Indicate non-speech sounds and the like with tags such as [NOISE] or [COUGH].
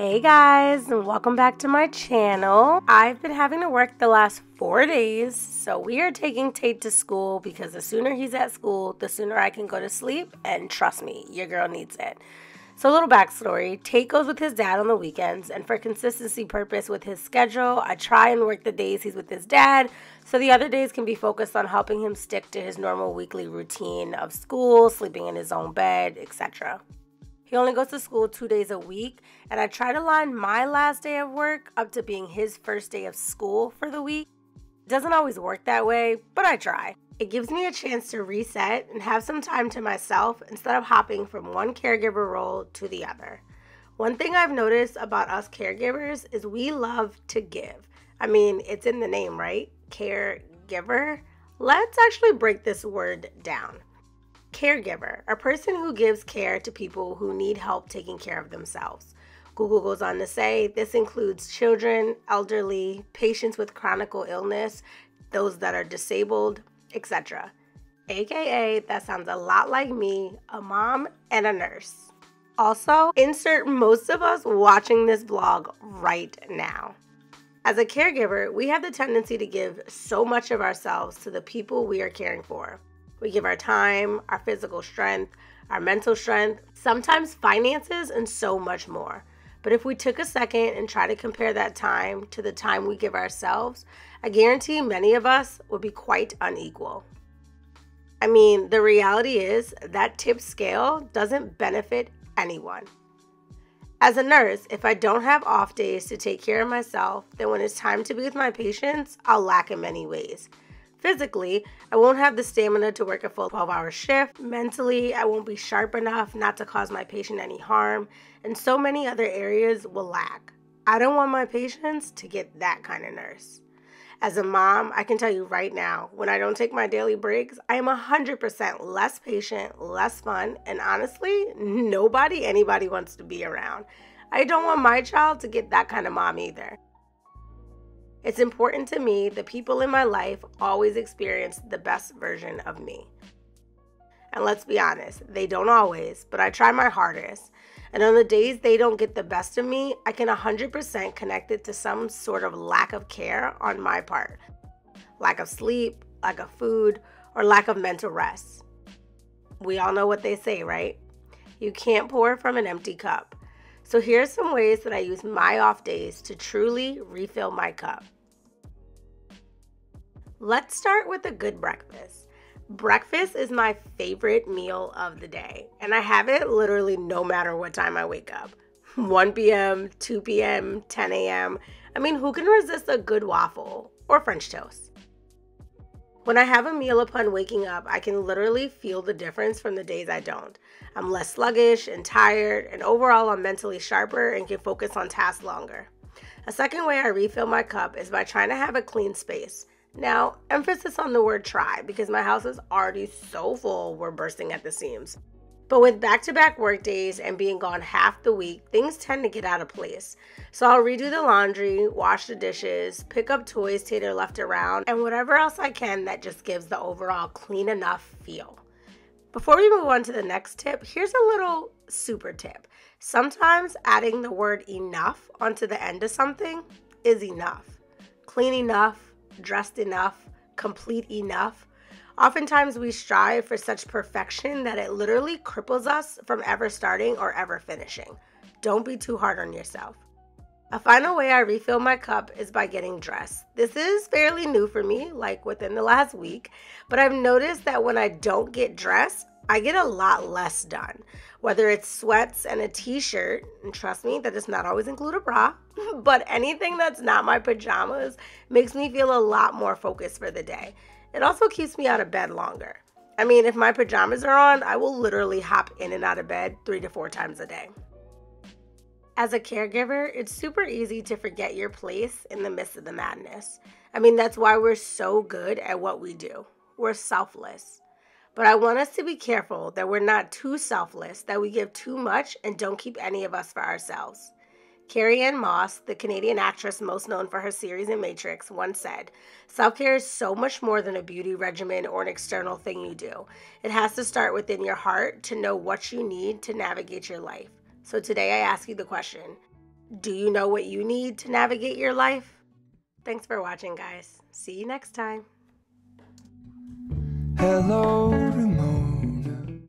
Hey guys, and welcome back to my channel. I've been having to work the last four days, so we are taking Tate to school because the sooner he's at school, the sooner I can go to sleep, and trust me, your girl needs it. So, a little backstory Tate goes with his dad on the weekends, and for consistency purpose with his schedule, I try and work the days he's with his dad so the other days can be focused on helping him stick to his normal weekly routine of school, sleeping in his own bed, etc. He only goes to school two days a week, and I try to line my last day of work up to being his first day of school for the week. It doesn't always work that way, but I try. It gives me a chance to reset and have some time to myself instead of hopping from one caregiver role to the other. One thing I've noticed about us caregivers is we love to give. I mean, it's in the name, right? Caregiver. Let's actually break this word down. Caregiver, a person who gives care to people who need help taking care of themselves. Google goes on to say this includes children, elderly, patients with chronic illness, those that are disabled, etc. AKA, that sounds a lot like me, a mom and a nurse. Also, insert most of us watching this vlog right now. As a caregiver, we have the tendency to give so much of ourselves to the people we are caring for. We give our time, our physical strength, our mental strength, sometimes finances, and so much more. But if we took a second and try to compare that time to the time we give ourselves, I guarantee many of us would be quite unequal. I mean, the reality is that tip scale doesn't benefit anyone. As a nurse, if I don't have off days to take care of myself, then when it's time to be with my patients, I'll lack in many ways. Physically, I won't have the stamina to work a full 12 hour shift. Mentally, I won't be sharp enough not to cause my patient any harm. And so many other areas will lack. I don't want my patients to get that kind of nurse. As a mom, I can tell you right now, when I don't take my daily breaks, I am 100% less patient, less fun, and honestly, nobody, anybody wants to be around. I don't want my child to get that kind of mom either. It's important to me the people in my life always experience the best version of me. And let's be honest, they don't always, but I try my hardest. And on the days they don't get the best of me, I can 100% connect it to some sort of lack of care on my part lack of sleep, lack of food, or lack of mental rest. We all know what they say, right? You can't pour from an empty cup. So here's some ways that I use my off days to truly refill my cup. Let's start with a good breakfast. Breakfast is my favorite meal of the day, and I have it literally no matter what time I wake up [LAUGHS] 1 p.m., 2 p.m., 10 a.m. I mean, who can resist a good waffle or French toast? When I have a meal upon waking up, I can literally feel the difference from the days I don't. I'm less sluggish and tired, and overall, I'm mentally sharper and can focus on tasks longer. A second way I refill my cup is by trying to have a clean space. Now, emphasis on the word try because my house is already so full, we're bursting at the seams. But with back to back work days and being gone half the week, things tend to get out of place. So I'll redo the laundry, wash the dishes, pick up toys Tater left around, and whatever else I can that just gives the overall clean enough feel. Before we move on to the next tip, here's a little super tip. Sometimes adding the word enough onto the end of something is enough. Clean enough, dressed enough, complete enough Oftentimes, we strive for such perfection that it literally cripples us from ever starting or ever finishing. Don't be too hard on yourself. A final way I refill my cup is by getting dressed. This is fairly new for me, like within the last week, but I've noticed that when I don't get dressed, I get a lot less done. Whether it's sweats and a t shirt, and trust me, that does not always include a bra, [LAUGHS] but anything that's not my pajamas makes me feel a lot more focused for the day. It also keeps me out of bed longer. I mean, if my pajamas are on, I will literally hop in and out of bed three to four times a day. As a caregiver, it's super easy to forget your place in the midst of the madness. I mean, that's why we're so good at what we do. We're selfless. But I want us to be careful that we're not too selfless, that we give too much and don't keep any of us for ourselves. Carrie-Anne Moss, the Canadian actress most known for her series in Matrix, once said, Self care is so much more than a beauty regimen or an external thing you do. It has to start within your heart to know what you need to navigate your life. So today I ask you the question Do you know what you need to navigate your life? Thanks for watching, guys. See you next time. Hello